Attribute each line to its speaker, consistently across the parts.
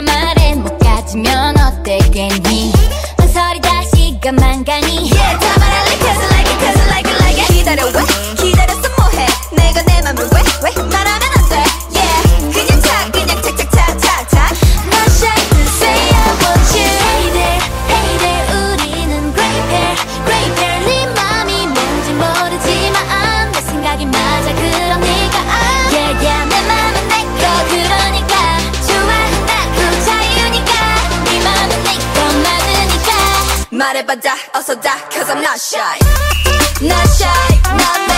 Speaker 1: 널 말해 못 가지면 시간만 가니.
Speaker 2: Yeah, 다 말할래. Cause I like it cause I like it like it. 기다려 왜 기다렸어. 말해봐 다 어서 다 cause I'm not shy Not shy not me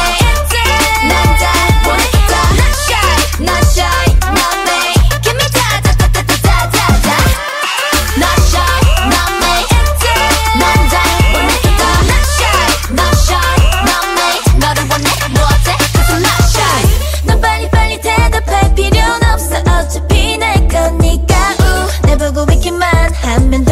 Speaker 2: 난다 보니까 Not shy not shy not me Give me 다다다다다다다
Speaker 1: Not shy not me 난다 보니까
Speaker 2: Not shy
Speaker 1: Not shy not me 너를 원해 뭐 어때 Cause I'm not shy 넌 빨리빨리 대답할 필요는 없어 어차피 내 거니까 우, 내 보고 있기만 하면 돼